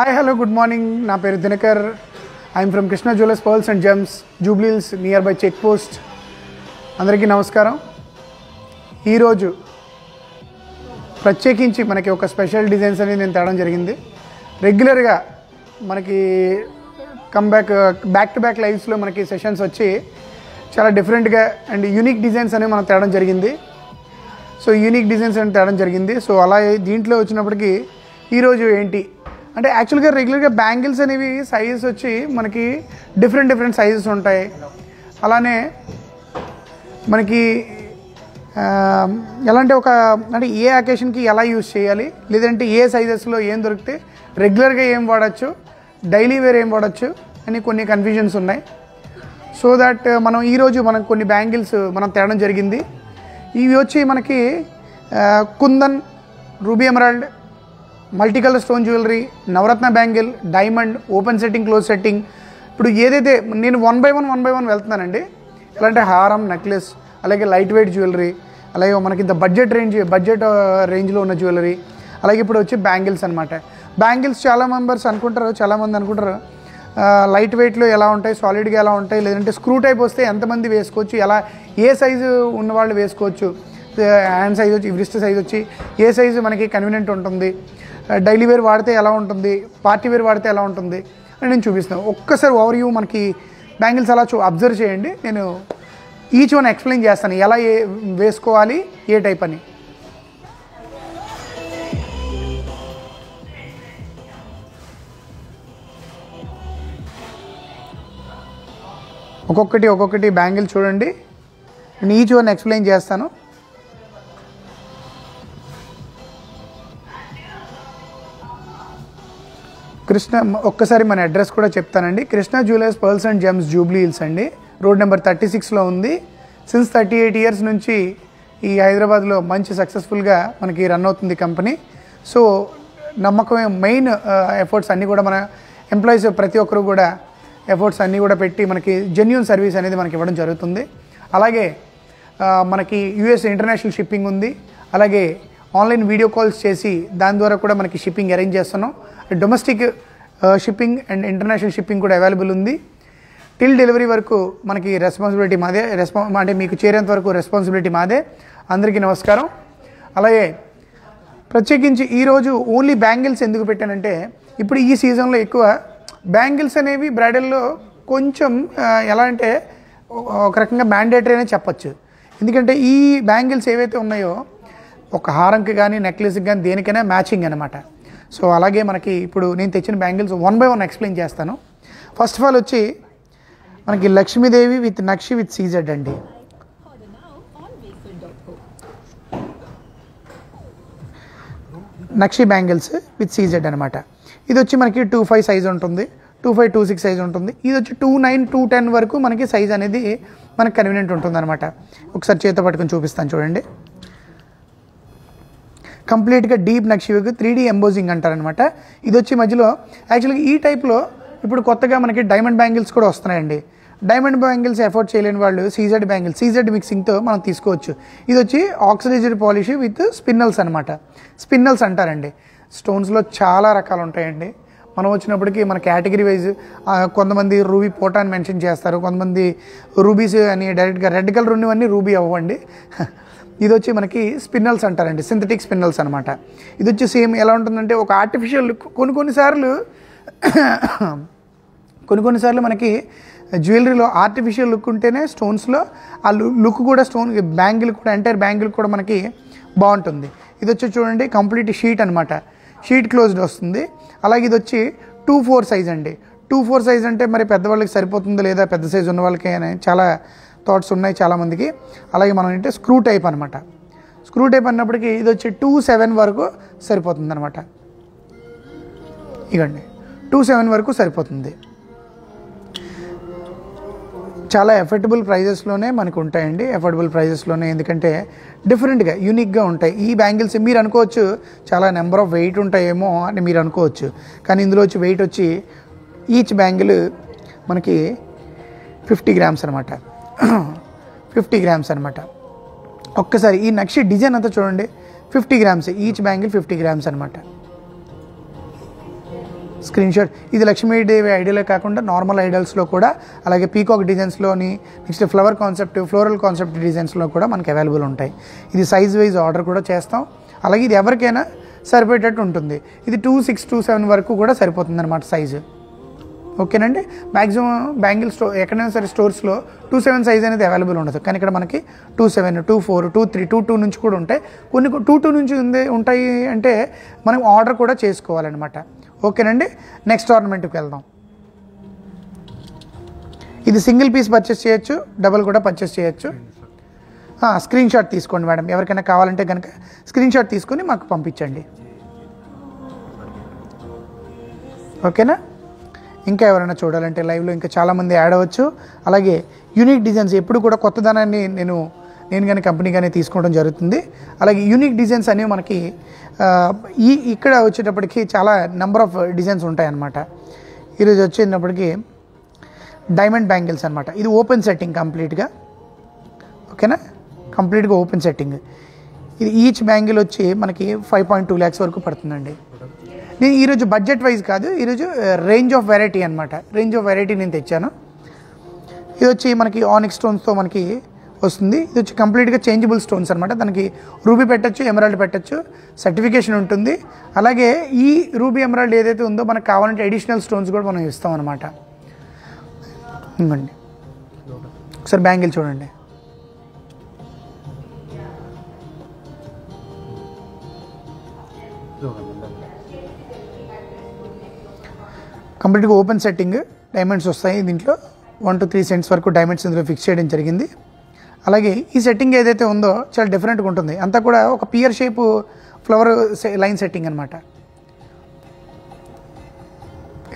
Hi hello good morning నా పేరు Dinakar. I'm from Krishna jewellers pearls and gems Jubilee Hills nearby check post అందరికీ నమస్కారం. ఈరోజు ప్రత్యేకించి మనకి ఒక స్పెషల్ డిజైన్స్ అనేది నేను తేవడం జరిగింది. రెగ్యులర్గా మనకి కమ్బ్యాక్ బ్యాక్ టు బ్యాక్ లైవ్స్లో మనకి సెషన్స్ వచ్చి చాలా డిఫరెంట్గా అండ్ యూనిక్ డిజైన్స్ అనేవి మనం తేవడం జరిగింది. సో యూనిక్ డిజైన్స్ అని తేవడం జరిగింది. సో అలా దీంట్లో వచ్చినప్పటికీ ఈరోజు ఏంటి? అంటే యాక్చువల్గా రెగ్యులర్గా బ్యాంగిల్స్ అనేవి సైజెస్ వచ్చి మనకి డిఫరెంట్ డిఫరెంట్ సైజెస్ ఉంటాయి. అలానే మనకి ఎలాంటి ఎలా అంటే ఒక అంటే ఏ అకేషన్కి ఎలా యూస్ చేయాలి లేదంటే ఏ సైజెస్లో ఏం దొరికితే రెగ్యులర్గా ఏం వాడచ్చు డైలీ వేర్ ఏం వాడచ్చు అని కొన్ని కన్ఫ్యూజన్స్ ఉన్నాయి. సో దట్ మనం ఈరోజు మనం కొన్ని బ్యాంగిల్స్ మనం తేడం జరిగింది. ఇవి వచ్చి మనకి kundan ruby emerald multi colour stone jewellery navratna bangle diamond open setting close setting. ఇప్పుడు ఏదైతే నేను one by one one by one వెళ్తున్నానండి. ఎలా అంటే హారం నెక్లెస్ అలాగే లైట్ వెయిట్ జ్యువెలరీ అలాగే మనకి ఇంత బడ్జెట్ రేంజ్ బడ్జెట్ రేంజ్లో ఉన్న జ్యువెలరీ అలాగే ఇప్పుడు వచ్చి బ్యాంగిల్స్ అనమాట బ్యాంగిల్స్ చాలా మెంబర్స్ అనుకుంటారు చాలామంది అనుకుంటారు. లైట్ వెయిట్లో ఎలా ఉంటాయి సాలిడ్గా ఎలా ఉంటాయి లేదంటే స్క్రూ టైప్ వస్తే ఎంతమంది వేసుకోవచ్చు ఎలా ఏ సైజు ఉన్నవాళ్ళు వేసుకోవచ్చు హ్యాండ్ సైజ్ వచ్చి రిస్ట్ సైజ్ వచ్చి ఏ సైజు మనకి కన్వీనియంట్ ఉంటుంది. డైలీ వేర్ వాడితే ఎలా ఉంటుంది? పార్టీ వేర్ వాడితే ఎలా ఉంటుంది? అని నేను చూపిస్తాను. ఒక్కసారి ఓవర్ యూ మనకి బ్యాంగిల్స్ అలా చూ అబ్జర్వ్ చేయండి. నేను ఈచ్ వన్ ఎక్స్ప్లెయిన్ చేస్తాను. ఎలా ఏ వేసుకోవాలి? ఏ టైప్ అని. ఒక్కొక్కటి ఒక్కొక్కటి బ్యాంగిల్ చూడండి. నేను ఈచ్ వన్ ఎక్స్ప్లెయిన్ చేస్తాను. కృష్ణ ఒక్కసారి మన అడ్రస్ కూడా చెప్తానండి. Krishna jewellers pearls and gems Jubilee Hills అండి. రోడ్ నెంబర్ థర్టీ సిక్స్లో ఉంది. సిన్స్ థర్టీ ఎయిట్ ఇయర్స్ నుంచి ఈ హైదరాబాద్లో మంచి సక్సెస్ఫుల్గా మనకి రన్ అవుతుంది కంపెనీ సో నమ్మకమే మెయిన్ ఎఫర్ట్స్ అన్నీ కూడా మన ఎంప్లాయీస్ ప్రతి ఒక్కరు కూడా ఎఫర్ట్స్ అన్నీ కూడా పెట్టి మనకి జెన్యున్ సర్వీస్ అనేది మనకి ఇవ్వడం జరుగుతుంది. అలాగే మనకి యూఎస్ ఇంటర్నేషనల్ షిప్పింగ్ ఉంది. అలాగే ఆన్లైన్ వీడియో కాల్స్ చేసి దాని ద్వారా కూడా మనకి షిప్పింగ్ అరేంజ్ చేస్తున్నాం. Domestic shipping and international shipping కూడా అవైలబుల్ ఉంది. టిల్ డెలివరీ వరకు మనకి రెస్పాన్సిబిలిటీ మాదే రెస్పా అంటే మీకు చేరేంత వరకు రెస్పాన్సిబిలిటీ మాదే. అందరికీ నమస్కారం. అలాగే ప్రత్యేకించి ఈరోజు ఓన్లీ బ్యాంగిల్స్ ఎందుకు పెట్టానంటే ఇప్పుడు ఈ సీజన్లో ఎక్కువ బ్యాంగిల్స్ అనేవి బ్రైడల్లో కొంచెం uh, ఎలా అంటే ఒక రకంగా మ్యాండేటరీ అనే చెప్పచ్చు. ఎందుకంటే ఈ బ్యాంగిల్స్ ఏవైతే ఉన్నాయో ఒక హారంకి కానీ నెక్లెస్కి కానీ దేనికైనా మ్యాచింగ్ అనమాట సో అలాగే మనకి ఇప్పుడు నేను తెచ్చిన bangles one by one explain చేస్తాను. ఫస్ట్ ఆఫ్ ఆల్ వచ్చి మనకి Lakshmidevi with nakshi with CZ అండి. నక్షి బ్యాంగిల్స్ విత్ సీజెడ్ అనమాట ఇది వచ్చి మనకి టూ ఫైవ్ సైజ్ ఉంటుంది. Two five two six size ఉంటుంది. ఇది వచ్చి టూ నైన్ టూ టెన్ వరకు మనకి సైజ్ అనేది మనకి కన్వీనియంట్ ఉంటుంది అనమాట ఒకసారి చేత పట్టుకొని చూపిస్తాను చూడండి. కంప్లీట్గా deep nakshi three D embossing అంటారనమాట. ఇది వచ్చి మధ్యలో యాక్చువల్గా ఈ టైప్లో ఇప్పుడు కొత్తగా మనకి డైమండ్ బ్యాంగిల్స్ కూడా వస్తున్నాయండి. డైమండ్ బ్యాంగిల్స్ ఎఫోర్డ్ చేయలేని వాళ్ళు సీజెడ్ బ్యాంగిల్స్ సీజెడ్ మిక్సింగ్తో మనం తీసుకోవచ్చు. ఇది వచ్చి ఆక్సిడైజ్డ్ పాలిష్ విత్ స్పిన్నల్స్ అనమాట స్పిన్నల్స్ అంటారండి. స్టోన్స్లో చాలా రకాలు ఉంటాయండి. మనం వచ్చినప్పటికీ మన కేటగిరీ వైజ్ కొంతమంది రూబీ పోటా అని మెన్షన్ చేస్తారు. కొంతమంది రూబీస్ అని డైరెక్ట్గా రెడ్ కలర్ ఉన్నవన్నీ రూబీ అవ్వండి. ఇది వచ్చి మనకి స్పిన్నల్స్ అంటారండి సింథటిక్ స్పిన్నల్స్ అనమాట ఇది వచ్చి సేమ్ ఎలా ఉంటుందంటే ఒక ఆర్టిఫిషియల్ కొన్ని కొన్నిసార్లు కొన్ని కొన్నిసార్లు మనకి జ్యువెలరీలో ఆర్టిఫిషియల్ లుక్ ఉంటేనే స్టోన్స్లో ఆ లుక్ కూడా స్టోన్ బ్యాంగిల్ కూడా ఎంటైర్ బ్యాంగిల్ కూడా మనకి బాగుంటుంది. ఇది వచ్చి చూడండి కంప్లీట్ షీట్ అనమాట షీట్ క్లోజ్డ్ వస్తుంది. అలాగే ఇది వచ్చి టూ ఫోర్ సైజ్ అండి. టూ ఫోర్ సైజ్ అంటే మరి పెద్దవాళ్ళకి సరిపోతుందో లేదా పెద్ద సైజ్ ఉన్న వాళ్ళకి అని చాలా థాట్స్ ఉన్నాయి చాలామందికి. అలాగే మనం అంటే స్క్రూ టైప్ అనమాట స్క్రూ టైప్ అన్నప్పటికీ ఇది వచ్చి టూ సెవెన్ వరకు సరిపోతుంది అనమాట ఇగండి. టూ సెవెన్ వరకు సరిపోతుంది. చాలా ఎఫర్టబుల్ ప్రైజెస్లోనే మనకు ఉంటాయండి. ఎఫర్డబుల్ ప్రైజెస్లోనే ఎందుకంటే డిఫరెంట్గా యూనిక్గా ఉంటాయి. ఈ బ్యాంగిల్స్ మీరు అనుకోవచ్చు చాలా నెంబర్ ఆఫ్ వెయిట్ ఉంటాయేమో అని మీరు అనుకోవచ్చు. కానీ ఇందులో వచ్చి వెయిట్ వచ్చి ఈచ్ బ్యాంగిల్ మనకి ఫిఫ్టీ గ్రామ్స్ అనమాట ఫిఫ్టీ గ్రామ్స్ అనమాట ఒక్కసారి ఈ నక్షి డిజైన్ అంతా చూడండి. Fifty grams each bangle fifty grams అనమాట స్క్రీన్ షాట్ ఇది లక్ష్మీదేవి ఐడియాలే కాకుండా నార్మల్ ఐడల్స్లో కూడా అలాగే peacock డిజైన్స్లోని next flower concept floral concept డిజైన్స్లో కూడా మనకి అవైలబుల్ ఉంటాయి. ఇది సైజ్ వైజ్ ఆర్డర్ కూడా చేస్తాం. అలాగే ఇది ఎవరికైనా సరిపోయేటట్టు ఉంటుంది. ఇది టూ సిక్స్ టూ సెవెన్ వరకు కూడా సరిపోతుంది అనమాట సైజు. ఓకేనండి? మ్యాక్సిమం బ్యాంగిల్ స్టో ఎక్కడైనా సరే స్టోర్స్లో టూ సెవెన్ సైజ్ అనేది అవైలబుల్ ఉండదు. కానీ ఇక్కడ మనకి two seven two four two three two two నుంచి కూడా ఉంటాయి. కొన్ని టూ టూ నుంచి ఉంది ఉంటాయి అంటే మనం ఆర్డర్ కూడా చేసుకోవాలన్నమాట. ఓకేనండి? నెక్స్ట్ ఆర్నమెంట్కి వెళ్దాం. ఇది సింగిల్ పీస్ పర్చేస్ చేయొచ్చు డబుల్ కూడా పర్చేస్ చేయొచ్చు. స్క్రీన్ షాట్ తీసుకోండి మేడం. ఎవరికైనా కావాలంటే కనుక స్క్రీన్ షాట్ తీసుకొని మాకు పంపించండి. ఓకేనా? ఇంకా ఎవరైనా చూడాలంటే లైవ్లో ఇంకా చాలామంది యాడ్ అవ్వచ్చు. అలాగే యూనిక్ డిజైన్స్ ఎప్పుడు కూడా కొత్తదనాన్ని నేను నేను కానీ కంపెనీ కానీ తీసుకోవడం జరుగుతుంది. అలాగే యూనిక్ డిజైన్స్ అనేవి మనకి ఈ ఇక్కడ వచ్చేటప్పటికి చాలా నెంబర్ ఆఫ్ డిజైన్స్ ఉంటాయన్నమాట. ఈరోజు వచ్చేటప్పటికి డైమండ్ బ్యాంగిల్స్ అనమాట ఇది ఓపెన్ సెట్టింగ్ కంప్లీట్గా ఓకేనా కంప్లీట్గా ఓపెన్ సెట్టింగ్ ఇది ఈచ్ బ్యాంగిల్ వచ్చి మనకి ఫైవ్ పాయింట్ టూ ల్యాక్స్ వరకు పడుతుందండి. ఈరోజు బడ్జెట్ వైజ్ కాదు ఈరోజు రేంజ్ ఆఫ్ వెరైటీ అనమాట రేంజ్ ఆఫ్ వెరైటీ నేను తెచ్చాను. ఇది వచ్చి మనకి ఆనిక్ స్టోన్స్తో మనకి వస్తుంది. ఇది వచ్చి కంప్లీట్గా చేంజబుల్ స్టోన్స్ అనమాట దానికి రూబీ పెట్టచ్చు ఎమరాల్డ్ పెట్టచ్చు సర్టిఫికేషన్ ఉంటుంది. అలాగే ఈ రూబీ ఎమరాల్డ్ ఏదైతే ఉందో మనకు కావాలంటే అడిషనల్ స్టోన్స్ కూడా మనం ఇస్తాం అనమాట ఇవ్వండి. ఒకసారి బ్యాంగిల్ చూడండి. కంప్లీట్గా ఓపెన్ సెట్టింగ్ డైమండ్స్ వస్తాయి దీంట్లో. వన్ టు త్రీ సెంట్స్ వరకు డైమండ్స్ ఇందులో ఫిక్స్ చేయడం జరిగింది. అలాగే ఈ సెట్టింగ్ ఏదైతే ఉందో చాలా డిఫరెంట్గా ఉంటుంది. అంతా కూడా ఒక pear shape flower line setting అనమాట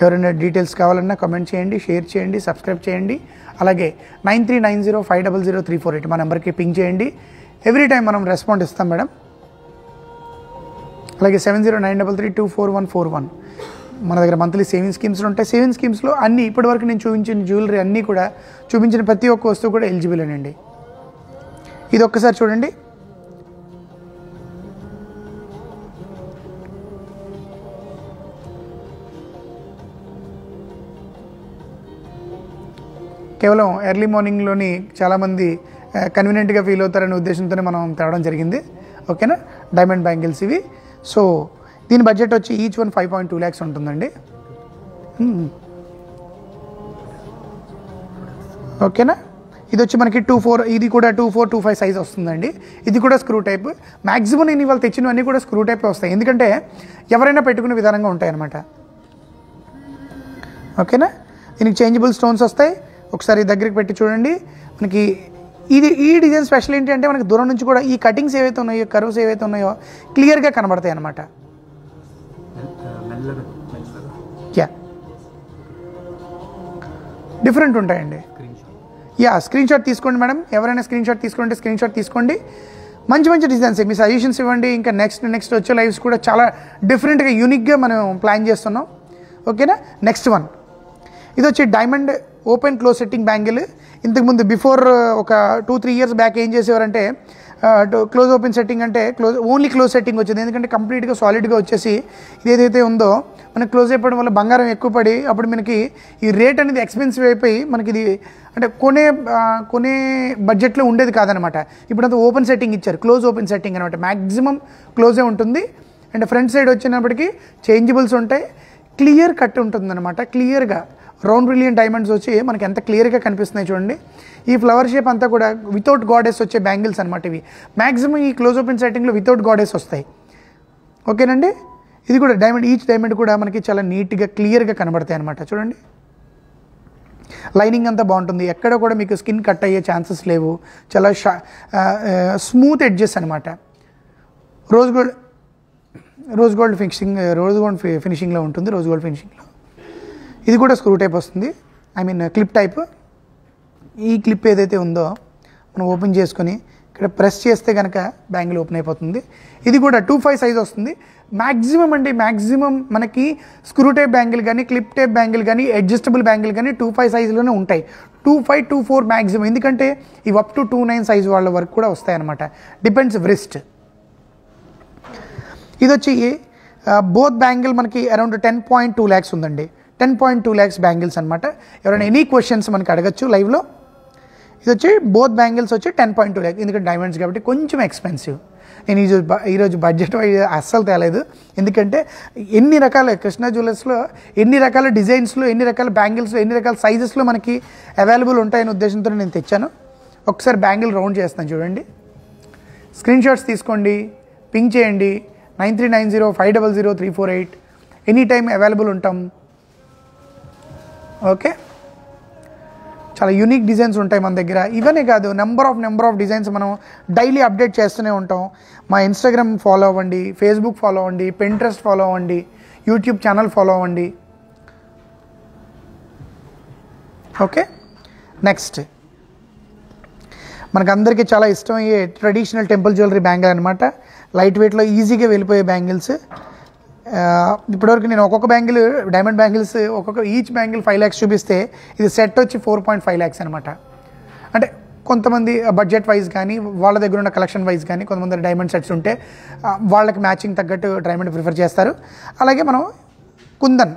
ఎవరైనా డీటెయిల్స్ కావాలన్నా కమెంట్ చేయండి షేర్ చేయండి సబ్స్క్రైబ్ చేయండి. అలాగే nine three nine zero five double zero three four eight మా నెంబర్కి పింక్ చేయండి. ఎవ్రీ టైం మనం రెస్పాండ్ ఇస్తాం మేడం. అలాగే seven zero nine double three two four one four one మన దగ్గర మంత్లీ సేవింగ్ స్కీమ్స్ ఉంటాయి. సేవింగ్ స్కీమ్స్లో అన్ని ఇప్పటివరకు నేను చూపించిన జ్యువెలరీ అన్నీ కూడా చూపించిన ప్రతి ఒక్క వస్తువు కూడా ఎలిజిబుల్ అండి ఇది ఒక్కసారి చూడండి. కేవలం ఎర్లీ మార్నింగ్లోని చాలామంది కన్వీనియంట్గా ఫీల్ అవుతారనే ఉద్దేశంతోనే మనం తేవడం జరిగింది. ఓకేనా డైమండ్ బ్యాంగిల్స్ ఇవి. సో దీని బడ్జెట్ వచ్చి each one five point two lakhs ఉంటుందండి. Hmm. ఓకేనా ఇది వచ్చి మనకి టూ ఫోర్ ఇది కూడా two four two five size వస్తుందండి. ఇది కూడా స్క్రూ టైప్ మ్యాక్సిమం నేను ఇవాళ తెచ్చినవన్నీ కూడా స్క్రూ టైప్ వస్తాయి. ఎందుకంటే ఎవరైనా పెట్టుకునే విధానంగా ఉంటాయన్నమాట. ఓకేనా దీనికి చేంజబుల్ స్టోన్స్ వస్తాయి. ఒకసారి దగ్గరికి పెట్టి చూడండి. మనకి ఇది ఈ డిజైన్ స్పెషల్ ఏంటి అంటే మనకి దూరం నుంచి కూడా ఈ కటింగ్స్ ఏవైతే ఉన్నాయో కర్వ్స్ ఏవైతే ఉన్నాయో క్లియర్గా కనబడతాయి అన్నమాట యా డిఫరెంట్ ఉంటాయండి. యా స్క్రీన్ షాట్ తీసుకోండి మేడం. ఎవరైనా స్క్రీన్ షాట్ తీసుకుంటే స్క్రీన్ షాట్ తీసుకోండి. మంచి మంచి డిజైన్స్ మీ సజెషన్స్ ఇవ్వండి. ఇంకా నెక్స్ట్ నెక్స్ట్ వచ్చే లైవ్స్ కూడా చాలా డిఫరెంట్గా యూనిక్గా మనం ప్లాన్ చేస్తున్నాం. ఓకేనా నెక్స్ట్ వన్ ఇది వచ్చి diamond open close setting bangle ఇంతకుముందు బిఫోర్ ఒక టూ త్రీ ఇయర్స్ బ్యాక్ ఏం చేసేవారంటే క్లోజ్ ఓపెన్ సెట్టింగ్ అంటే క్లోజ్ ఓన్లీ క్లోజ్ సెట్టింగ్ వచ్చింది. ఎందుకంటే కంప్లీట్గా సాలిడ్గా వచ్చేసి ఇది ఏదైతే ఉందో మనకి క్లోజ్ అయిపోవడం వల్ల బంగారం ఎక్కువ పడి అప్పుడు మనకి ఈ రేట్ అనేది ఎక్స్పెన్సివ్ అయిపోయి మనకి ఇది అంటే కొనే కొనే బడ్జెట్లో ఉండేది కాదనమాట ఇప్పుడు అంతా ఓపెన్ సెట్టింగ్ ఇచ్చారు. క్లోజ్ ఓపెన్ సెట్టింగ్ అనమాట మ్యాక్సిమం క్లోజే ఉంటుంది. అండ్ ఫ్రంట్ సైడ్ వచ్చినప్పటికీ చేంజబుల్స్ ఉంటాయి. క్లియర్ కట్ ఉంటుంది అనమాట క్లియర్గా రౌండ్ బ్రిలియన్ డైమండ్స్ వచ్చి మనకి ఎంత క్లియర్గా కనిపిస్తున్నాయి చూడండి. ఈ ఫ్లవర్ షేప్ అంతా కూడా వితౌట్ గాడెస్ వచ్చే బ్యాంగిల్స్ అనమాట ఇవి. మ్యాక్సిమం ఈ క్లోజ్ ఓపెన్ సెట్టింగ్లో వితౌట్ గాడెస్ వస్తాయి. ఓకేనండి? ఇది కూడా డైమండ్ ఈచ్ డైమండ్ కూడా మనకి చాలా నీట్గా క్లియర్గా కనబడతాయి అనమాట చూడండి. లైనింగ్ అంతా బాగుంటుంది. ఎక్కడ కూడా మీకు స్కిన్ కట్ అయ్యే ఛాన్సెస్ లేవు. చాలా షా స్మూత్ ఎడ్జెస్ అనమాట rose gold rose gold finishing rose gold ఫి- ఫినిషింగ్లో ఉంటుంది. రోజ్ గోల్డ్ ఫినిషింగ్లో ఇది కూడా స్క్రూ టైప్ వస్తుంది. ఐ మీన్ క్లిప్ టైప్ ఈ క్లిప్ ఏదైతే ఉందో మనం ఓపెన్ చేసుకొని ఇక్కడ ప్రెస్ చేస్తే కనుక బ్యాంగిల్ ఓపెన్ అయిపోతుంది. ఇది కూడా టూ ఫైవ్ సైజ్ వస్తుంది. మ్యాక్సిమం అండి మ్యాక్సిమం మనకి స్క్రూ టైప్ బ్యాంగిల్ కానీ క్లిప్ టైప్ బ్యాంగిల్ కానీ అడ్జస్టబుల్ బ్యాంగిల్ కానీ టూ ఫైవ్ సైజులోనే ఉంటాయి. Two five two four maximum ఎందుకంటే ఇవి up to two nine size వాళ్ళ వరకు కూడా వస్తాయి అనమాట డిపెండ్స్ వ్రిస్ట్ ఇది వచ్చి బోత్ బ్యాంగిల్ మనకి around ten point two lakhs ఉందండి. Ten point two lakhs bangles అనమాట ఎవరైనా ఎనీ క్వశ్చన్స్ మనకి అడగచ్చు లైవ్లో ఇది వచ్చి బోత్ బ్యాంగిల్స్ వచ్చి టెన్ పాయింట్ టూ ల్యాక్ ఎందుకంటే డైమండ్స్ కాబట్టి కొంచెం ఎక్స్పెన్సివ్ నేను ఈరోజు ఈరోజు బడ్జెట్ అస్సలు తేలేదు. ఎందుకంటే ఎన్ని రకాల కృష్ణా జ్యువెలర్స్లో ఎన్ని రకాల డిజైన్స్లో ఎన్ని రకాల బ్యాంగిల్స్లో ఎన్ని రకాల సైజెస్లో మనకి అవైలబుల్ ఉంటాయనే ఉద్దేశంతో నేను తెచ్చాను. ఒకసారి బ్యాంగిల్ రౌండ్ చేస్తాను చూడండి. స్క్రీన్ షాట్స్ తీసుకోండి. పింక్ చేయండి. Nine three nine zero five double zero three four eight. Any time available ఉంటాం. ఓకే. చాలా యూనిక్ డిజైన్స్ ఉంటాయి మన దగ్గర. ఇవనే కాదు number of number of designs మనం డైలీ అప్డేట్ చేస్తూనే ఉంటాం. మా ఇన్స్టాగ్రామ్ ఫాలో అవ్వండి ఫేస్బుక్ ఫాలో అవ్వండి పెంట్రెస్ట్ ఫాలో అవ్వండి యూట్యూబ్ ఛానల్ ఫాలో అవ్వండి. ఓకే. నెక్స్ట్ మనకందరికీ చాలా ఇష్టమయ్యే ట్రెడిషనల్ టెంపుల్ జ్యువెలరీ బ్యాంగిల్ అనమాట లైట్ వెయిట్లో ఈజీగా వెళ్ళిపోయే బ్యాంగిల్స్ ఇప్పటివరకు నేను ఒక్కొక్క బ్యాంగిల్ డైమండ్ బ్యాంగిల్స్ ఒక్కొక్క ఈచ్ బ్యాంగిల్ ఫైవ్ ల్యాక్స్ చూపిస్తే ఇది సెట్ వచ్చి ఫోర్ పాయింట్ ఫైవ్ ల్యాక్స్ అనమాట అంటే కొంతమంది బడ్జెట్ వైజ్ కానీ వాళ్ళ దగ్గర ఉన్న కలెక్షన్ వైజ్ కానీ కొంతమంది డైమండ్ సెట్స్ ఉంటే వాళ్ళకి మ్యాచింగ్ తగ్గట్టు డైమండ్ ప్రిఫర్ చేస్తారు. అలాగే మనం కుందన్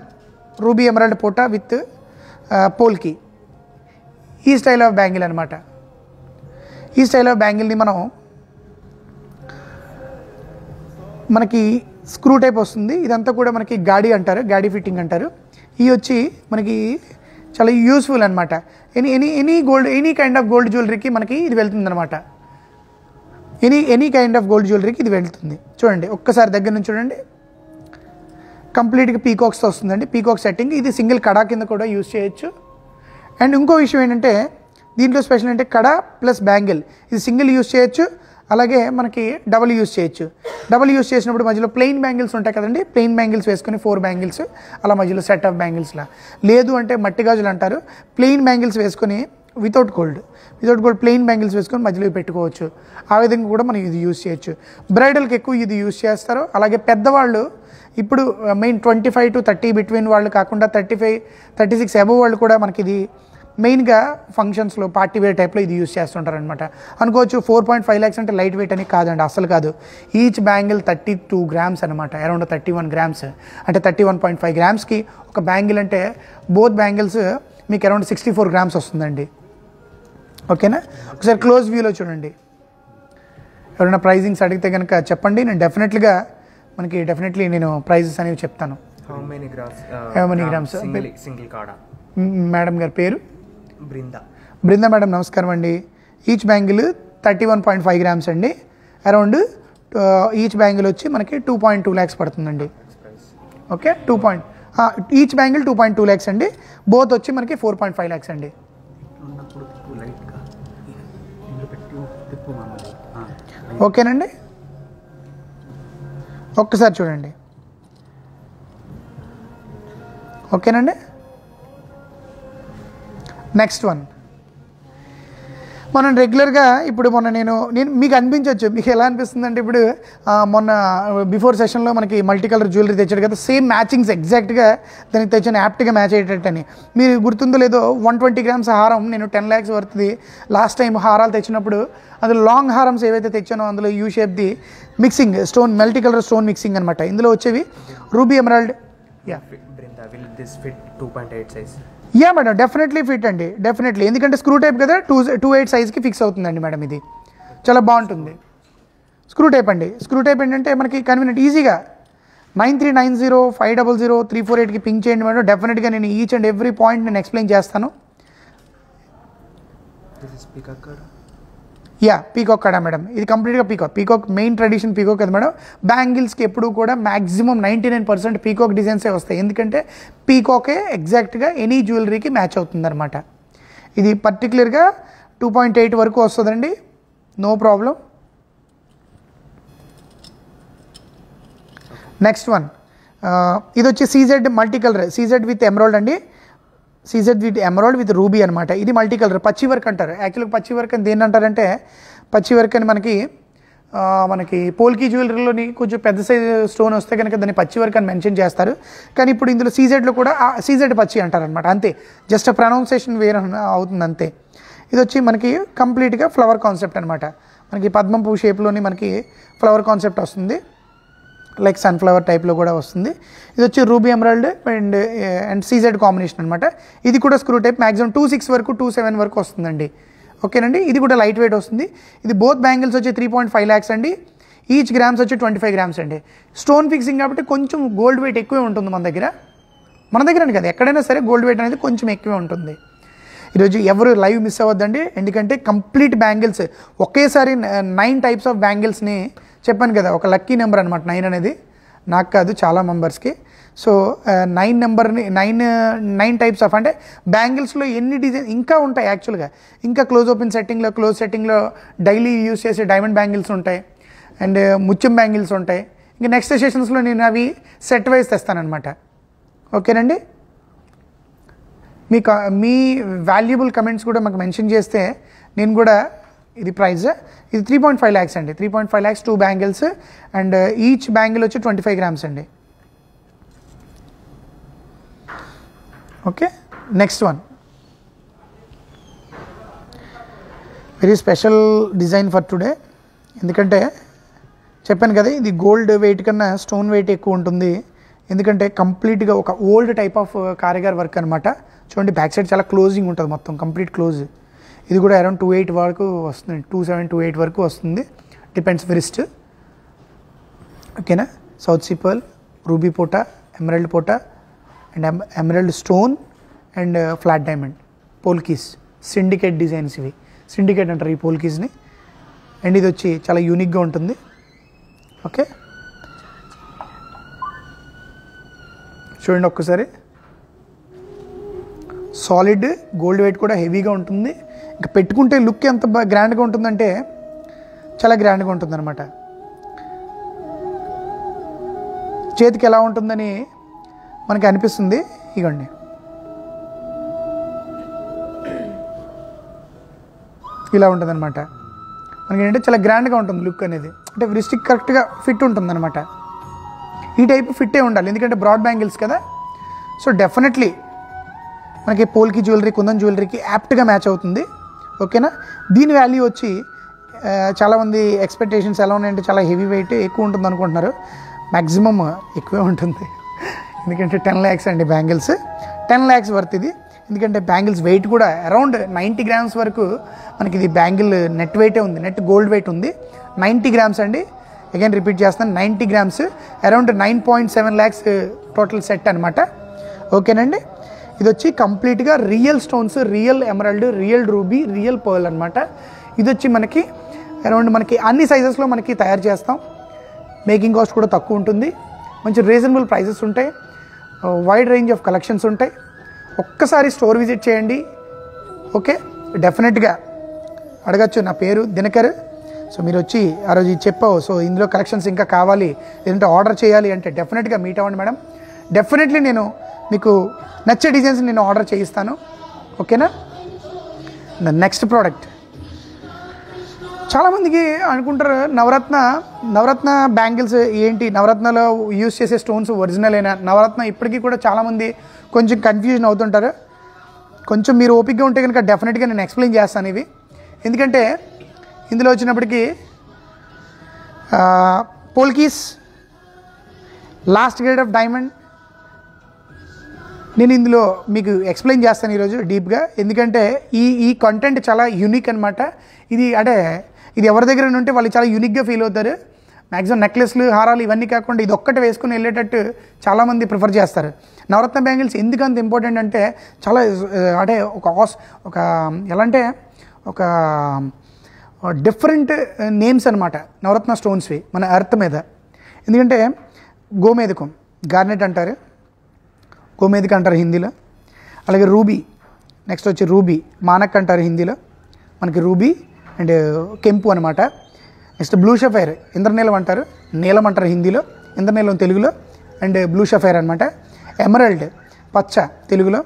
రూబీ ఎమరాల్డ్ పోటా విత్ పోల్కి. ఈ స్టైల్ ఆఫ్ బ్యాంగిల్ అనమాట ఈ స్టైల్ ఆఫ్ బ్యాంగిల్ని మనం మనకి స్క్రూ టైప్ వస్తుంది. ఇదంతా కూడా మనకి గాడి అంటారు గాడి ఫిట్టింగ్ అంటారు. ఇవి వచ్చి మనకి చాలా యూస్ఫుల్ అనమాట any any any gold any kind of gold జ్యువెలరీకి మనకి ఇది వెళ్తుంది అనమాట any any kind of gold జ్యువెలరీకి ఇది వెళ్తుంది. చూడండి ఒక్కసారి దగ్గర నుంచి చూడండి. కంప్లీట్గా పీకాక్స్తో వస్తుందండి. పీకాక్ సెట్టింగ్ ఇది సింగిల్ కడా కింద కూడా యూస్ చేయొచ్చు. అండ్ ఇంకో విషయం ఏంటంటే దీంట్లో స్పెషల్ అంటే కడా ప్లస్ బ్యాంగిల్ ఇది సింగిల్ యూస్ చేయొచ్చు. అలాగే మనకి డబుల్ యూస్ చేయొచ్చు. డబుల్ యూస్ చేసినప్పుడు మధ్యలో ప్లెయిన్ బ్యాంగిల్స్ ఉంటాయి కదండి. ప్లెయిన్ బ్యాంగిల్స్ వేసుకొని ఫోర్ బ్యాంగిల్స్ అలా మధ్యలో సెట్ ఆఫ్ బ్యాంగిల్స్లా లేదు అంటే మట్టి గాజులు అంటారు. ప్లెయిన్ బ్యాంగిల్స్ వేసుకొని without gold without gold plain bangles వేసుకొని మధ్యలో పెట్టుకోవచ్చు. ఆ విధంగా కూడా మనం ఇది యూస్ చేయొచ్చు. బ్రైడల్కి ఎక్కువ ఇది యూస్ చేస్తారు. అలాగే పెద్దవాళ్ళు ఇప్పుడు main twenty five to thirty between వాళ్ళు కాకుండా thirty five thirty six above వాళ్ళు కూడా మనకి ఇది మెయిన్గా ఫంక్షన్స్లో పార్టీ వేర్ టైప్లో ఇది యూస్ చేస్తుంటారు అనమాట అనుకోవచ్చు ఫోర్ పాయింట్ ఫైవ్ ల్యాక్స్ అంటే లైట్ వెయిట్ అని కాదండి అసలు కాదు. Each bangle thirty two grams అనమాట అరౌండ్ థర్టీ వన్ గ్రామ్స్. అంటే థర్టీ వన్ పాయింట్ ఫైవ్ గ్రామ్స్కి ఒక బ్యాంగిల్ అంటే బోత్ బ్యాంగిల్స్ మీకు అరౌండ్ సిక్స్టీ ఫోర్ గ్రామ్స్ వస్తుందండి. ఓకేనా? ఒకసారి క్లోజ్ వ్యూలో చూడండి. ఎవరైనా ప్రైజింగ్స్ అడిగితే కనుక చెప్పండి నేను డెఫినెట్లీగా మనకి డెఫినెట్లీ నేను ప్రైజెస్ అనేవి చెప్తాను. Grams? Uh, మేడం గారి పేరు? Brinda. బృంద మేడం నమస్కారం అండి. Each bangle thirty one point five grams అండి. అరౌండ్ ఈచ్ బ్యాంగిల్ వచ్చి మనకి టూ పాయింట్ టూ ల్యాక్స్ పడుతుందండి. Okay two point each bangle two point two lakhs అండి. బోత్ వచ్చి మనకి ఫోర్ పాయింట్ ఫైవ్ ల్యాక్స్ అండి. ఓకేనండి? ఒక్కసారి చూడండి. ఓకేనండి? నెక్స్ట్ వన్ మనం రెగ్యులర్గా ఇప్పుడు మొన్న నేను నేను మీకు అనిపించవచ్చు మీకు ఎలా అనిపిస్తుంది అంటే ఇప్పుడు మొన్న బిఫోర్ సెషన్లో మనకి మల్టీ కలర్ జ్యువెలరీ తెచ్చాడు కదా సేమ్ మ్యాచింగ్స్ ఎగ్జాక్ట్గా దానికి తెచ్చిన యాప్ట్గా మ్యాచ్ అయ్యేటట్టని. మీరు గుర్తుందో లేదో వన్ ట్వంటీ గ్రామ్స్ హారం నేను టెన్ ల్యాక్స్ వర్త్ది లాస్ట్ టైం హారాలు తెచ్చినప్పుడు అందులో లాంగ్ హారమ్స్ ఏవైతే తెచ్చానో అందులో U షేప్ది mixing stone multi colour stone mixing అనమాట ఇందులో వచ్చేవి ruby emerald yeah Fit- Brinda, will this fit 2.8 size? Yeah madam definitely fit అండి. డెఫినెట్లీ ఎందుకంటే స్క్రూ టైప్ కదా టూ టూ ఎయిట్ సైజ్కి ఫిక్స్ అవుతుందండి మేడం ఇది. చాలా బాగుంటుంది. స్క్రూ టైప్ అండి. స్క్రూ టైప్ ఏంటంటే మనకి కన్వీనియంట్ ఈజీగా nine three nine zero five double zero three four ఎయిట్కి పింక్ చేయండి మేడం డెఫినెట్గా నేను ఈచ్ అండ్ ఎవ్రీ పాయింట్ నేను ఎక్స్ప్లెయిన్ చేస్తాను. Yeah peacock kada madam? ఇది కంప్లీట్గా peacock peacock main tradition peacock కదా మేడం. బ్యాంగిల్స్కి ఎప్పుడు కూడా maximum ninety nine percent peacock డిజైన్సే వస్తాయి. ఎందుకంటే పీకాకే ఎగ్జాక్ట్గా ఎనీ జ్యువెలరీకి మ్యాచ్ అవుతుందన్నమాట. ఇది పర్టికులర్గా టూ పాయింట్ ఎయిట్ వరకు వస్తుందండి. నో ప్రాబ్లం నెక్స్ట్ వన్ ఇది వచ్చి CZ multi colour CZ with emerald అండి. CZ with emerald with ruby అనమాట ఇది మల్టీ కలర్ పచ్చి వర్క్ అంటారు. యాక్చువల్గా పచ్చి వర్క్ అని దేన్ని అంటారంటే పచ్చి వర్క్ అని మనకి మనకి పోల్కి జ్యువెలరీలోని కొంచెం పెద్ద సైజ్ స్టోన్ వస్తే కనుక దాన్ని పచ్చి వర్క్ అని మెన్షన్ చేస్తారు. కానీ ఇప్పుడు ఇందులో సీజెడ్లో కూడా సీజెడ్ పచ్చి అంటారు అనమాట అంతే జస్ట్ ప్రొనౌన్సేషన్ వేరే అవుతుంది అంతే. ఇది వచ్చి మనకి కంప్లీట్గా ఫ్లవర్ కాన్సెప్ట్ అనమాట మనకి పద్మం పువ్వు షేప్లోని మనకి ఫ్లవర్ కాన్సెప్ట్ వస్తుంది. లైక్ సన్ఫ్లవర్ టైప్లో కూడా వస్తుంది. ఇది వచ్చి ruby emerald and and CZ combination అనమాట ఇది కూడా screw type maximum two six వరకు టూ సెవెన్ వరకు వస్తుందండి. ఓకేనండి? ఇది కూడా లైట్ వెయిట్ వస్తుంది. ఇది బోత్ బ్యాంగిల్స్ వచ్చి త్రీ పాయింట్ ఫైవ్ ల్యాక్స్ అండి. ఈచ్ గ్రామ్స్ వచ్చి ట్వంటీ ఫైవ్ గ్రామ్స్ అండి. స్టోన్ ఫిక్సింగ్ కాబట్టి కొంచెం గోల్డ్ వెయిట్ ఎక్కువే ఉంటుంది మన దగ్గర. మన దగ్గర అని కదా ఎక్కడైనా సరే గోల్డ్ వెయిట్ అనేది కొంచెం ఎక్కువే ఉంటుంది. ఈరోజు ఎవరు లైవ్ మిస్ అవ్వద్దండి. ఎందుకంటే కంప్లీట్ బ్యాంగిల్స్ ఒకేసారి నైన్ టైప్స్ ఆఫ్ బ్యాంగిల్స్ని చెప్పాను కదా ఒక లక్కీ నెంబర్ అనమాట నైన్ అనేది. నాకు కాదు చాలా మెంబర్స్కి. సో నైన్ నెంబర్ని నైన్ నైన్ టైప్స్ ఆఫ్ అంటే బ్యాంగిల్స్లో ఎన్ని డిజైన్ ఇంకా ఉంటాయి యాక్చువల్గా. ఇంకా క్లోజ్ ఓపెన్ సెట్టింగ్లో క్లోజ్ సెట్టింగ్లో డైలీ యూస్ చేసే డైమండ్ బ్యాంగిల్స్ ఉంటాయి. అండ్ ముత్యం బ్యాంగిల్స్ ఉంటాయి. ఇంకా నెక్స్ట్ సెషన్స్లో నేను అవి సెట్ వైజ్ తెస్తానమాట ఓకేనండి? మీ మీ వాల్యుబుల్ కమెంట్స్ కూడా మాకు మెన్షన్ చేస్తే నేను కూడా ఇది ప్రైస్. ఇది త్రీ పాయింట్ ఫైవ్ ల్యాక్స్ అండి. Three point five lakhs two bangles and each bangle వచ్చి ట్వంటీ ఫైవ్ గ్రామ్స్ అండి. Okay next one very special design for today ఎందుకంటే చెప్పాను కదా ఇది గోల్డ్ వెయిట్ కన్నా స్టోన్ వెయిట్ ఎక్కువ ఉంటుంది. ఎందుకంటే కంప్లీట్గా ఒక ఓల్డ్ టైప్ ఆఫ్ కారిగార్ వర్క్ అనమాట చూడండి బ్యాక్ సైడ్ చాలా క్లోజింగ్ ఉంటుంది మొత్తం కంప్లీట్ క్లోజ్ ఇది కూడా అరౌండ్ టూ ఎయిట్ వరకు వస్తుంది. టూ సెవెన్ టూ ఎయిట్ వరకు వస్తుంది. డిపెండ్స్ విరిస్ట్ ఓకేనా? సౌత్ సిపల్ రూబీ పోట ఎమరల్డ్ పోటా and emerald stone and flat diamond polkis syndicate designs ఇవి. సిండికేట్ అంటారు ఈ పోల్కీస్ని అండ్ ఇది వచ్చి చాలా యూనిక్గా ఉంటుంది. ఓకే? చూడండి ఒక్కసారి. సాలిడ్ గోల్డ్ వెయిట్ కూడా హెవీగా ఉంటుంది. ఇంకా పెట్టుకుంటే లుక్ ఎంత గ్రాండ్గా ఉంటుందంటే చాలా గ్రాండ్గా ఉంటుందన్నమాట. చేతికి ఎలా ఉంటుందని మనకి అనిపిస్తుంది. ఇగోండి. ఇలా ఉంటుందన్నమాట. మనకి ఏంటంటే చాలా గ్రాండ్గా ఉంటుంది లుక్ అనేది. అంటే రిస్టిక్ కరెక్ట్గా ఫిట్ ఉంటుందన్నమాట. ఈ టైప్ ఫిట్టే ఉండాలి. ఎందుకంటే బ్రాడ్ బ్యాంగిల్స్ కదా. సో డెఫినెట్లీ మనకి పోల్కి జ్యువెలరీ కుందన్ జ్యువెలరీకి యాప్ట్గా మ్యాచ్ అవుతుంది. ఓకేనా? దీని వాల్యూ వచ్చి చాలామంది ఎక్స్పెక్టేషన్స్ ఎలా ఉన్నాయంటే చాలా హెవీ వెయిట్ ఎక్కువ ఉంటుంది అనుకుంటున్నారు. మ్యాక్సిమమ్ ఎక్కువే ఉంటుంది. ఎందుకంటే టెన్ ల్యాక్స్ అండి బ్యాంగిల్స్ టెన్ ల్యాక్స్ వర్త్ ఇది. ఎందుకంటే బ్యాంగిల్స్ వెయిట్ కూడా అరౌండ్ నైంటీ గ్రామ్స్ వరకు మనకి ఇది బ్యాంగిల్ నెట్ వెయిటే ఉంది. నెట్ గోల్డ్ వెయిట్ ఉంది. నైంటీ గ్రామ్స్ అండి. అగైన్ రిపీట్ చేస్తాను. Ninety grams around nine point seven lakhs total set అనమాట ఓకేనండి? ఇది వచ్చి కంప్లీట్గా real stones real emerald real ruby real pearl అనమాట ఇది వచ్చి మనకి అరౌండ్ మనకి అన్ని సైజెస్లో మనకి తయారు చేస్తాం. మేకింగ్ కాస్ట్ కూడా తక్కువ ఉంటుంది. మంచి రీజనబుల్ ప్రైసెస్ ఉంటాయి. వైడ్ రేంజ్ ఆఫ్ కలెక్షన్స్ ఉంటాయి. ఒక్కసారి స్టోర్ విజిట్ చేయండి. ఓకే? డెఫినెట్గా. అడగచ్చు నా పేరు దినకర్. సో మీరు వచ్చి ఆ రోజు చెప్పావు. సో ఇందులో కలెక్షన్స్ ఇంకా కావాలి. లేదంటే ఆర్డర్ చేయాలి అంటే డెఫినెట్గా మీట్ అవ్వండి మేడం. డెఫినెట్లీ నేను మీకు నచ్చే డిజైన్స్ నేను ఆర్డర్ చేయిస్తాను. ఓకేనా? నెక్స్ట్ ప్రోడక్ట్ చాలామందికి అనుకుంటారు నవరత్న నవరత్న బ్యాంగిల్స్ ఏంటి? నవరత్నలో యూస్ చేసే స్టోన్స్ ఒరిజినల్ అయినా నవరత్న ఇప్పటికీ కూడా చాలామంది కొంచెం కన్ఫ్యూజన్ అవుతుంటారు. కొంచెం మీరు ఓపిక్గా ఉంటే కనుక డెఫినెట్గా నేను ఎక్స్ప్లెయిన్ చేస్తాను ఇవి. ఎందుకంటే ఇందులో వచ్చినప్పటికీ polkis last grade of diamond నేను ఇందులో మీకు ఎక్స్ప్లెయిన్ చేస్తాను ఈరోజు డీప్గా ఎందుకంటే ఈ ఈ కంటెంట్ చాలా యూనిక్ అనమాట ఇది అంటే ఇది ఎవరి దగ్గర ఉంటే వాళ్ళు చాలా యూనిక్గా ఫీల్ అవుతారు. మ్యాక్సిమం నెక్లెస్లు హారాలు ఇవన్నీ కాకుండా ఇది ఒక్కటి వేసుకుని వెళ్ళేటట్టు చాలామంది ప్రిఫర్ చేస్తారు. నవరత్న బ్యాంగిల్స్ ఎందుకు అంత ఇంపార్టెంట్ అంటే చాలా అంటే ఒక ఆస్ ఒక ఎలా అంటే ఒక డిఫరెంట్ నేమ్స్ అనమాట నవరత్న స్టోన్స్వి మన ఎర్త్ మీద. ఎందుకంటే గోమేదకం గార్నెట్ అంటారు. గోమేదిక అంటారు హిందీలో. అలాగే రూబీ నెక్స్ట్ వచ్చి రూబీ మానక్ అంటారు హిందీలో. మనకి రూబీ అండ్ కెంపు అనమాట నెక్స్ట్ బ్లూ షఫైర్ ఇంద్రనీలం అంటారు. నీలం అంటారు హిందీలో ఇంద్రనీలం తెలుగులో. అండ్ బ్లూ షఫైర్ అనమాట ఎమరల్డ్ పచ్చ తెలుగులో.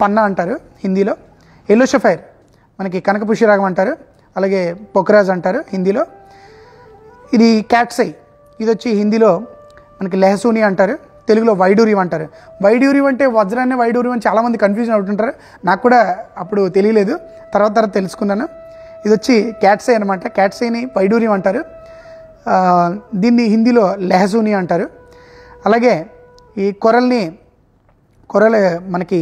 పన్నా అంటారు హిందీలో. ఎల్లో షఫైర్ మనకి కనకపుష్యరాగం అంటారు. అలాగే పొక్రాజ్ అంటారు హిందీలో. ఇది క్యాట్సై ఇది వచ్చి హిందీలో మనకి లెహసూని అంటారు. తెలుగులో వైడూర్యం అంటారు. వైడూర్యం అంటే వజ్రాన్ని వైడూర్యం అని చాలామంది కన్ఫ్యూజన్ అవుతుంటారు నాకు కూడా అప్పుడు తెలియలేదు. తర్వాత తర్వాత తెలుసుకున్నాను. ఇది వచ్చి క్యాట్సై అనమాట క్యాట్సైని వైడూర్యం అంటారు. దీన్ని హిందీలో లెహసూని అంటారు. అలాగే ఈ కొరల్ని కొరలు మనకి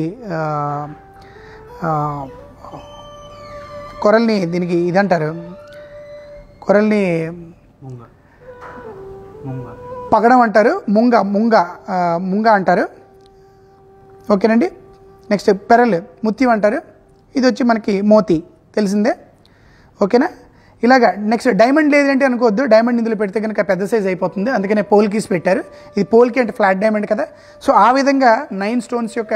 కొరల్ని దీనికి ఇదంటారు కొరల్ని ముంగ. ముంగ. పగడం అంటారు ముంగ ముంగ ముంగ అంటారు. ఓకేనండి? నెక్స్ట్ పెరల్ ముత్యం అంటారు. ఇది వచ్చి మనకి మోతి తెలిసిందే? ఓకేనా? ఇలాగా నెక్స్ట్ డైమండ్ లేదంటే అనుకోవద్దు. డైమండ్ ఇందులో పెడితే కనుక పెద్ద సైజ్ అయిపోతుంది. అందుకనే పోల్కీస్ పెట్టారు. ఇది పోల్కి అంటే ఫ్లాట్ డైమండ్ కదా. సో ఆ విధంగా నైన్ స్టోన్స్ యొక్క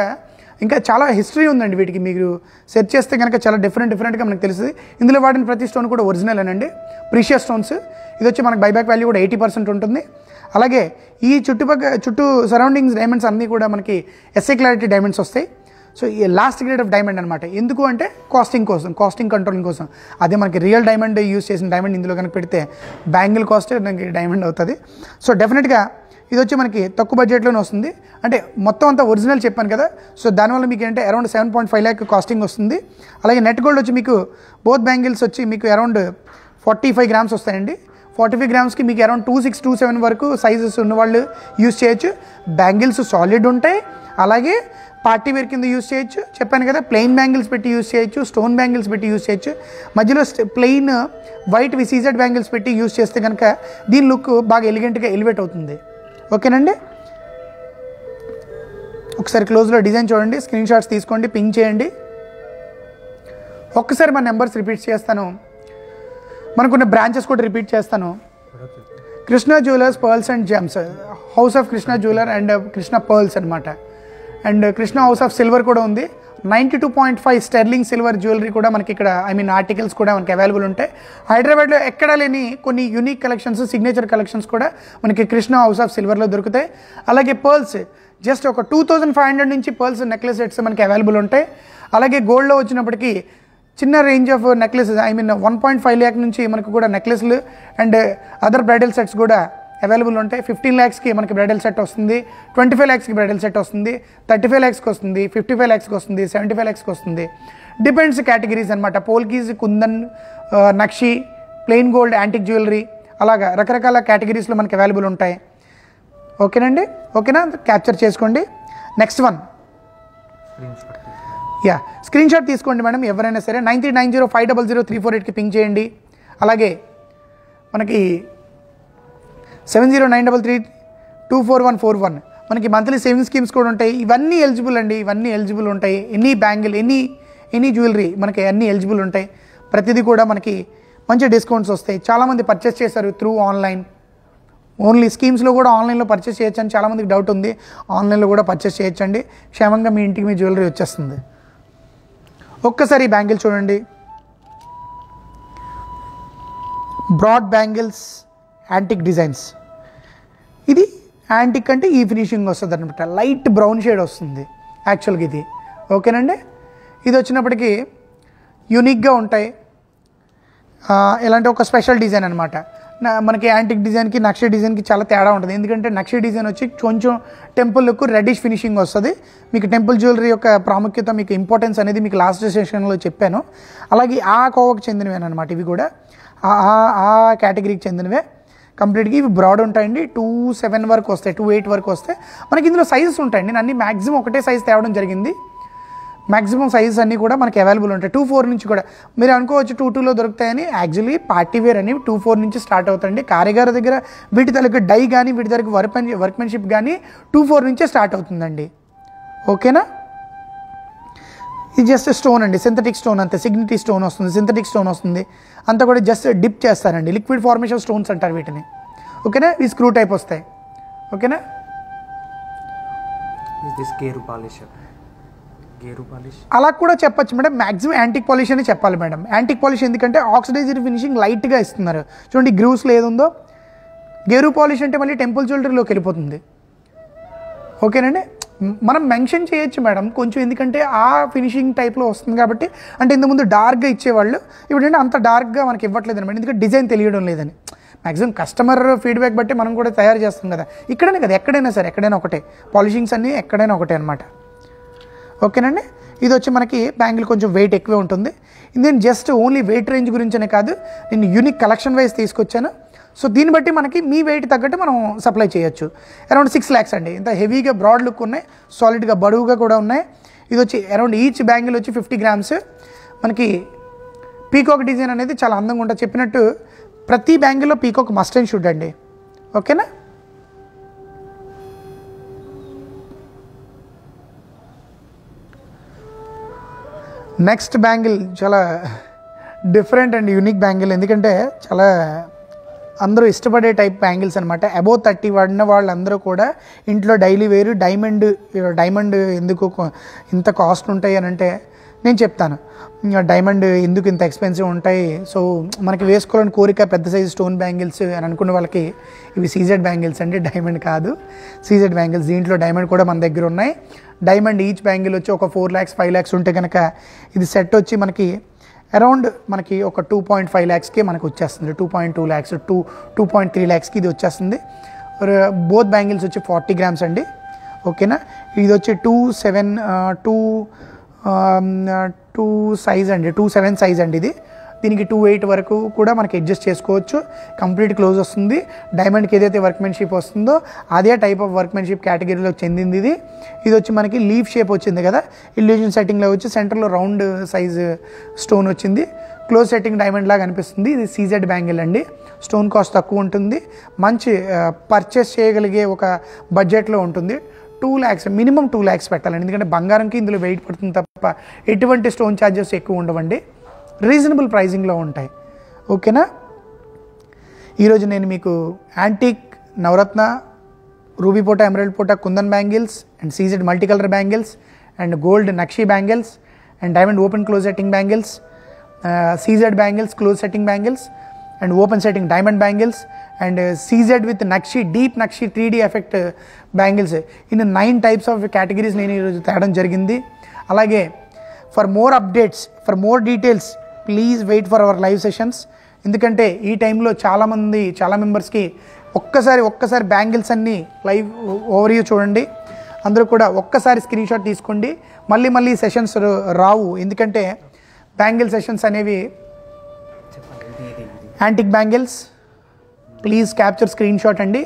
ఇంకా చాలా హిస్టరీ ఉందండి వీటికి. మీరు సెర్చ్ చేస్తే కనుక చాలా డిఫరెంట్ డిఫరెంట్గా మనకు తెలుస్తుంది. ఇందులో వాడిన ప్రతి స్టోన్ కూడా ఒరిజినల్ అనండి. ప్రీషియస్ స్టోన్స్ ఇది వచ్చి మనకు బైబ్యాక్ వాల్యూ కూడా ఎయిటీ పర్సెంట్ ఉంటుంది. అలాగే ఈ చుట్టుపక్కల చుట్టూ సరౌండింగ్స్ డైమండ్స్ అన్నీ కూడా మనకి ఎస్ఏ క్లారిటీ డైమండ్స్ వస్తాయి. సో ఈ లాస్ట్ గ్రేడ్ ఆఫ్ డైమండ్ అనమాట ఎందుకు అంటే కాస్టింగ్ కోసం కాస్టింగ్ కంట్రోలింగ్ కోసం. అదే మనకి రియల్ డైమండ్ యూస్ చేసిన డైమండ్ ఇందులో కనుక పెడితే బ్యాంగిల్ కాస్ట్ మనకి డైమండ్ అవుతుంది. సో డెఫినెట్గా ఇది వచ్చి మనకి తక్కువ బడ్జెట్లోనే వస్తుంది. అంటే మొత్తం అంతా ఒరిజినల్ చెప్పాను కదా. సో దానివల్ల మీకు ఏంటంటే around seven point five lakh casting వస్తుంది. అలాగే నెట్ గోల్డ్ వచ్చి మీకు బోత్ బ్యాంగిల్స్ వచ్చి మీకు అరౌండ్ ఫార్టీ ఫైవ్ గ్రామ్స్ వస్తాయండి. ఫార్టీ ఫైవ్ గ్రామ్స్కి మీకు around two six two seven వరకు సైజెస్ ఉన్నవాళ్ళు యూస్ చేయొచ్చు. బ్యాంగిల్స్ సాలిడ్ ఉంటాయి. అలాగే పార్టీ వేర్ కింద యూస్ చేయొచ్చు. చెప్పాను కదా ప్లెయిన్ బ్యాంగిల్స్ పెట్టి యూస్ చేయొచ్చు స్టోన్ బ్యాంగిల్స్ పెట్టి యూస్ చేయొచ్చు. మధ్యలో ప్లెయిన్ వైట్ విసీజెడ్ బ్యాంగిల్స్ పెట్టి యూస్ చేస్తే కనుక దీని లుక్ బాగా ఎలిగెంట్గా ఎలివేట్ అవుతుంది. ఓకేనండి ఒకసారి క్లోజ్లో డిజైన్ చూడండి స్క్రీన్ షాట్స్ తీసుకోండి పింగ్ చేయండి. ఒక్కసారి మన నెంబర్స్ రిపీట్ చేస్తాను. మనకున్న బ్రాంచెస్ కూడా రిపీట్ చేస్తాను. Krishna jewellers pearls and gems house of Krishna jeweller and uh, Krishna pearls అనమాట and Krishna house of silver కూడా ఉంది. Ninety two point five sterling silver jewellery కూడా మనకి ఇక్కడ ఐ మీన్ ఆర్టికల్స్ కూడా మనకి అవైలబుల్ ఉంటాయి. హైదరాబాద్లో ఎక్కడా లేని కొన్ని యూనిక్ కలెక్షన్స్ సిగ్నేచర్ కలెక్షన్స్ కూడా మనకి కృష్ణ హౌస్ ఆఫ్ సిల్వర్లో దొరుకుతాయి. అలాగే పర్ల్స్ జస్ట్ ఒక టూ థౌజండ్ ఫైవ్ హండ్రెడ్ నుంచి పర్ల్స్ నెక్లెస్ సెట్స్ మనకి అవైలబుల్ ఉంటాయి. అలాగే గోల్డ్లో వచ్చినప్పటికీ చిన్న range of necklaces I mean one point five lakh నుంచి మనకు కూడా నెక్లెస్లు అండ్ అదర్ బ్రైడల్ సెట్స్ కూడా అవైలబుల్ ఉంటాయి. ఫిఫ్టీన్ ల్యాక్స్కి మనకి బ్రైడల్ సెట్ వస్తుంది ట్వంటీ ఫైవ్ ల్యాక్స్కి బ్రైడల్ సెట్ వస్తుంది థర్టీ ఫైవ్ ల్యాక్స్కి వస్తుంది ఫిఫ్టీ ఫైవ్ ల్యాక్స్కి వస్తుంది సెవెంటీ ఫైవ్ ల్యాక్స్కి వస్తుంది. డిపెండ్స్ కేటగిరీస్ అనమాట polkis kundan nakshi plain gold antique jewellery అలాగా రకరకాల కేటగిరీస్లో మనకి అవైలబుల్ ఉంటాయి. ఓకేనండి? ఓకేనా? క్యాప్చర్ చేసుకోండి. Next one yeah screen shot తీసుకోండి మేడం ఎవరైనా సరే. Nine three nine zero five double zero three four ఎయిట్కి పింక్ చేయండి. అలాగే మనకి seven zero nine double three two four one four one. మనకి మంత్లీ సేవింగ్ స్కీమ్స్ కూడా ఉంటాయి. ఇవన్నీ ఎలిజిబుల్ అండి. ఇవన్నీ ఎలిజిబుల్ ఉంటాయి. Any bangle any any jewellery మనకి అన్నీ ఎలిజిబుల్ ఉంటాయి. ప్రతిదీ కూడా మనకి మంచి డిస్కౌంట్స్ వస్తాయి. చాలామంది పర్చేస్ చేశారు త్రూ ఆన్లైన్ ఓన్లీ స్కీమ్స్లో కూడా ఆన్లైన్లో పర్చేస్ చేయొచ్చు అని చాలామందికి డౌట్ ఉంది. ఆన్లైన్లో కూడా పర్చేస్ చేయొచ్చండి. క్షేమంగా మీ ఇంటికి మీ జ్యువెలరీ వచ్చేస్తుంది. ఒక్కసారి ఈ బ్యాంగిల్ చూడండి. Broad bangles antique designs. ఇది యాంటిక్ అంటే ఈ ఫినిషింగ్ వస్తుంది అనమాట లైట్ బ్రౌన్ షేడ్ వస్తుంది. యాక్చువల్గా ఇది. ఓకేనండి? ఇది వచ్చినప్పటికీ యూనిక్గా ఉంటాయి. ఇలాంటి ఒక స్పెషల్ డిజైన్ అనమాట మనకి యాంటిక్ డిజైన్కి నక్ష డిజైన్కి చాలా తేడా ఉంటుంది. ఎందుకంటే నక్ష డిజైన్ వచ్చి కొంచెం టెంపుల్ లుక్ రెడ్డిష్ ఫినిషింగ్ వస్తుంది. మీకు టెంపుల్ జ్యువెలరీ యొక్క ప్రాముఖ్యత మీకు ఇంపార్టెన్స్ అనేది మీకు లాస్ట్ సెషన్లో చెప్పాను. అలాగే ఆ కోవకు చెందినవే అనమాట ఇవి కూడా. ఆ- కేటగిరీకి చెందినవే. కంప్లీట్గా ఇవి బ్రాడ్ ఉంటాయండి. టూ సెవెన్ వరకు వస్తాయి టూ ఎయిట్ వరకు వస్తాయి. మనకి ఇందులో సైజెస్ ఉంటాయండి. అన్ని మ్యాక్సిమం ఒకటే సైజ్ తేవడం జరిగింది. మ్యాక్సిమం సైజెస్ అన్నీ కూడా మనకి అవైలబుల్ ఉంటాయి. టూ ఫోర్ నుంచి కూడా. మీరు అనుకోవచ్చు టూ టూలో దొరుకుతాయని. యాక్చువల్లీ పార్టీ వేర్ అని టూ ఫోర్ నుంచి స్టార్ట్ అవుతాయండి. కారిగారి దగ్గర వీటి తలకి డై కానీ వీటి దగ్గర వర్క్ వర్క్మెన్షిప్ కానీ టూ ఫోర్ నుంచే స్టార్ట్ అవుతుందండి. ఓకేనా? ఇది జస్ట్ స్టోన్ అండి. సింథటిక్ స్టోన్ అంతే. సిగ్నిటీ స్టోన్ వస్తుంది. సింథటిక్ స్టోన్ వస్తుంది. అంతా కూడా జస్ట్ డిప్ చేస్తారండి. లిక్విడ్ ఫార్మేషన్ స్టోన్స్ అంటారు వీటిని. ఓకేనా? ఈ స్క్రూ టైప్ వస్తాయి. ఓకేనా? Is అలా కూడా చెప్పొచ్చు మేడం. మాక్సిమం యాంటిక్ పాలిష్ అని చెప్పాలి మేడం. యాంటిక్ పాలిష్ ఎందుకంటే ఆక్సిడైజర్ ఫినిషింగ్ లైట్గా ఇస్తున్నారు. చూడండి గ్రూస్లో ఏది ఉందో గేరు పాలిష్ అంటే మళ్ళీ టెంపుల్ జ్యువెలరీలోకి వెళ్ళిపోతుంది. ఓకేనండి? మనం మెన్షన్ చేయొచ్చు మేడం. కొంచెం ఎందుకంటే ఆ ఫినిషింగ్ టైప్లో వస్తుంది కాబట్టి. అంటే ఇంతకుముందు డార్క్గా ఇచ్చేవాళ్ళు. ఇప్పుడు ఏంటంటే అంత డార్క్గా మనకి ఇవ్వట్లేదు అనమాట. ఎందుకంటే డిజైన్ తెలియడం లేదని. మ్యాక్సిమం కస్టమర్ ఫీడ్బ్యాక్ బట్టి మనం కూడా తయారు చేస్తాం కదా. ఇక్కడనే కదా ఎక్కడైనా సరే ఎక్కడైనా ఒకటే. పాలిషింగ్స్ అన్నీ ఎక్కడైనా ఒకటే అనమాట ఓకేనండి? ఇది వచ్చి మనకి బ్యాంగిల్ కొంచెం వెయిట్ ఎక్కువే ఉంటుంది. నేను జస్ట్ ఓన్లీ వెయిట్ రేంజ్ గురించనే కాదు నేను యూనిక్ కలెక్షన్ వైజ్ తీసుకొచ్చాను. సో దీన్ని బట్టి మనకి మీ వెయిట్ తగ్గట్టు మనం సప్లై చేయొచ్చు. అరౌండ్ సిక్స్ ల్యాక్స్ అండి. ఇంత హెవీగా బ్రాడ్ లుక్ ఉన్నాయి. సాలిడ్గా బరువుగా కూడా ఉన్నాయి. ఇది వచ్చి అరౌండ్ ఈచ్ బ్యాంగిల్ వచ్చి ఫిఫ్టీ గ్రామ్స్ మనకి పీకాక్ డిజైన్ అనేది చాలా అందంగా ఉంటుంది. చెప్పినట్టు ప్రతి బ్యాంగిల్లో పీకాక్ మస్ట్ అండ్ షుడ్ అండి. ఓకేనా? నెక్స్ట్ బ్యాంగిల్ చాలా డిఫరెంట్ అండ్ యూనిక్ బ్యాంగిల్. ఎందుకంటే చాలా అందరూ ఇష్టపడే టైప్ బ్యాంగిల్స్ అనమాట అబౌవ్ థర్టీ పడిన వాళ్ళందరూ కూడా ఇంట్లో డైలీ వేరు డైమండ్ డైమండ్ ఎందుకు ఇంత కాస్ట్ ఉంటాయి అని అంటే నేను చెప్తాను. డైమండ్ ఎందుకు ఇంత ఎక్స్పెన్సివ్ ఉంటాయి? సో మనకి వేసుకోవాలని కోరిక పెద్ద సైజు స్టోన్ బ్యాంగిల్స్ అని అనుకున్న వాళ్ళకి ఇవి సీజెడ్ బ్యాంగిల్స్ అండి. డైమండ్ కాదు. CZ bangles. దీంట్లో డైమండ్ కూడా మన దగ్గర ఉన్నాయి. డైమండ్ ఈచ్ బ్యాంగిల్ వచ్చి ఒక ఫోర్ ల్యాక్స్ ఫైవ్ ల్యాక్స్ ఉంటే కనుక ఇది సెట్ వచ్చి మనకి అరౌండ్ మనకి ఒక టూ పాయింట్ ఫైవ్ ల్యాక్స్కి మనకు వచ్చేస్తుంది. Two point two lakhs two two point three ల్యాక్స్కి ఇది వచ్చేస్తుంది. బోత్ బ్యాంగిల్స్ వచ్చి ఫార్టీ గ్రామ్స్ అండి. ఓకేనా? ఇది వచ్చి two seven two two size అండి టూ సెవెన్ సైజ్ అండి ఇది. దీనికి టూ ఎయిట్ వరకు కూడా మనకి అడ్జస్ట్ చేసుకోవచ్చు. కంప్లీట్ క్లోజ్ వస్తుంది. డైమండ్కి ఏదైతే వర్క్మెన్షిప్ వస్తుందో అదే టైప్ ఆఫ్ వర్క్మెన్షిప్ కేటగిరీలో చెందింది ఇది. ఇది వచ్చి మనకి లీఫ్ షేప్ వచ్చింది కదా ఇల్యూజన్ సెట్టింగ్లో వచ్చి సెంటర్లో రౌండ్ సైజ్ స్టోన్ వచ్చింది. క్లోజ్ సెట్టింగ్ డైమండ్ లాగా అనిపిస్తుంది. ఇది సీజెడ్ బ్యాంగిల్ అండి. స్టోన్ కాస్ట్ తక్కువ ఉంటుంది. మంచి పర్చేస్ చేయగలిగే ఒక బడ్జెట్లో ఉంటుంది. Two lakhs minimum two lakhs పెట్టాలండి. ఎందుకంటే బంగారంకి ఇందులో వెయిట్ పడుతుంది తప్ప ఎటువంటి స్టోన్ ఛార్జెస్ ఎక్కువ ఉండవండి. రీజనబుల్ ప్రైజింగ్లో ఉంటాయి. ఓకేనా? ఈరోజు నేను మీకు యాంటిక్ నవరత్న రూబీ పోట emerald పోట kundan bangles and CZ multi colour bangles and gold nakshi bangles and diamond open close setting bangles CZ bangles close setting bangles and open setting diamond bangles and CZ with nakshi deep nakshi three D effect bangles. In nine types of categories నేను ఈరోజు తేవడం జరిగింది. అలాగే for more updates for more details please wait for our live sessions ఎందుకంటే ఈ టైంలో చాలామంది చాలా మెంబర్స్కి ఒక్కసారి ఒక్కసారి బ్యాంగిల్స్ అన్నీ లైవ్ ఓవర్ వ్యూ చూడండి. అందరూ కూడా ఒక్కసారి స్క్రీన్ షాట్ తీసుకోండి. మళ్ళీ మళ్ళీ సెషన్స్ రావు. ఎందుకంటే బ్యాంగిల్ సెషన్స్ అనేవి antique bangles please capture screen shot అండి.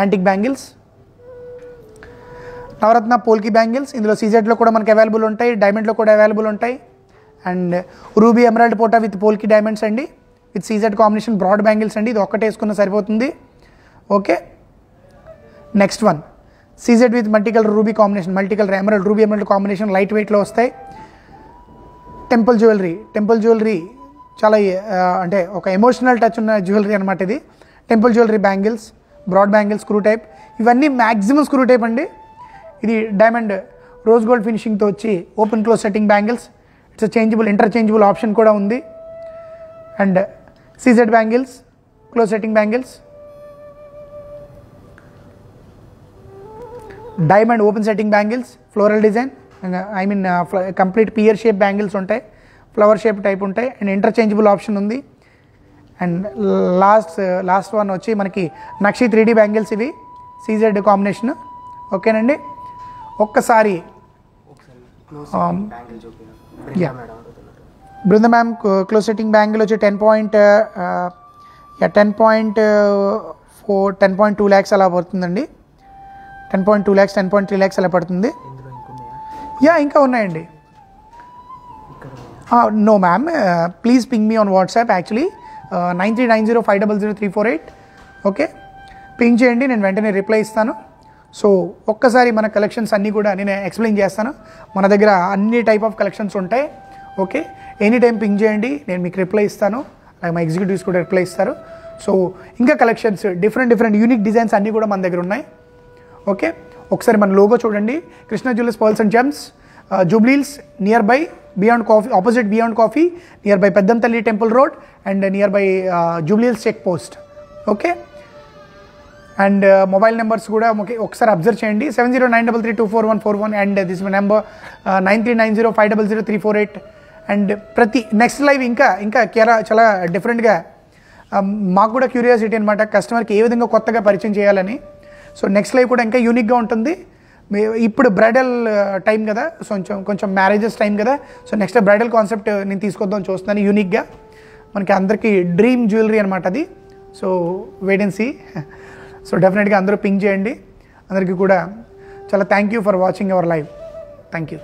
Antique bangles navaratna polki bangles ఇందులో సీజెడ్లో కూడా మనకి అవైలబుల్ ఉంటాయి. డైమండ్లో కూడా అవైలబుల్ ఉంటాయి. అండ్ రూబీ ఎమరాల్డ్ పోటా విత్ పోల్కి డైమండ్స్ అండి. With CZ combination broad bangles అండి. ఇది ఒక్కటే వేసుకున్న సరిపోతుంది. Okay next one CZ with multicolour ruby combination multicolour emerald ruby emerald combination light వెయిట్లో వస్తాయి. టెంపుల్ జ్యువెలరీ టెంపుల్ జ్యువెలరీ చాలా అంటే ఒక ఎమోషనల్ టచ్ ఉన్న జ్యువెలరీ అనమాట ఇది. Temple jewellery bangles broad bangles screw type ఇవన్నీ మ్యాక్సిమం స్క్రూ టైప్ అండి. ఇది డైమండ్ రోజ్ గోల్డ్ ఫినిషింగ్తో వచ్చి open close setting bangles it's changeable interchangeable option కూడా ఉంది. And CZ bangles close setting bangles diamond open setting bangles floral design I mean complete pear shape bangles ఉంటాయి. Flower shape type ఉంటాయి and interchangeable option ఉంది. And last last one వచ్చి మనకి nakshi three D bangles ఇవి CZ combination ఓకేనండి? ఒక్కసారి. అడుగుతున్నారు. Brinda ma'am close setting bangle వచ్చి ten point ten point four ten point two lakhs అలా పడుతుందండి. Ten point two lakhs ten point three lakhs అలా పడుతుంది. యా ఇంకా ఉన్నాయండి. No ma'am please ping me on WhatsApp actually nine three nine zero five double zero three four eight okay ping చేయండి నేను వెంటనే reply ఇస్తాను. సో ఒక్కసారి మన కలెక్షన్స్ అన్నీ కూడా నేను ఎక్స్ప్లెయిన్ చేస్తాను. మన దగ్గర అన్ని టైప్ ఆఫ్ కలెక్షన్స్ ఉంటాయి. ఓకే ఎనీ టైం పింగ్ చేయండి నేను మీకు రిప్లై ఇస్తాను. అలాగే మా ఎగ్జిక్యూటివ్స్ కూడా రిప్లై ఇస్తారు. సో ఇంకా collections different different unique designs అన్నీ కూడా మన దగ్గర ఉన్నాయి. ఓకే ఒకసారి మన లోగో చూడండి. Krishna jewellers pearls and gems Jubilee Hills near by Beyond Coffee opposite Beyond Coffee near by Peddammathalli temple road and near by Jubilee Hills check post okay and mobile numbers కూడా ఒకసారి observe చేయండి. Seven zero nine double three two four one four one and this number nine three nine zero five double zero three four eight and ప్రతి next live ఇంకా ఇంకా కేరా చాలా డిఫరెంట్గా మాకు కూడా క్యూరియాసిటీ అనమాట కస్టమర్కి ఏ విధంగా కొత్తగా పరిచయం చేయాలని. సో నెక్స్ట్ లైవ్ కూడా ఇంకా యూనిక్గా ఉంటుంది. ఇప్పుడు బ్రైడల్ టైం uh, కదా. సో కొంచెం కొంచెం మ్యారేజెస్ టైం కదా. సో నెక్స్ట్ బ్రైడల్ కాన్సెప్ట్ నేను తీసుకొద్దాం చూస్తున్నాను యూనిక్గా మనకి అందరికీ డ్రీమ్ జ్యువెలరీ అనమాట అది. సో వేడెన్సీ సో డెఫినెట్గా అందరూ పింక్ చేయండి. అందరికీ కూడా చాలా thank you for watching our live thank you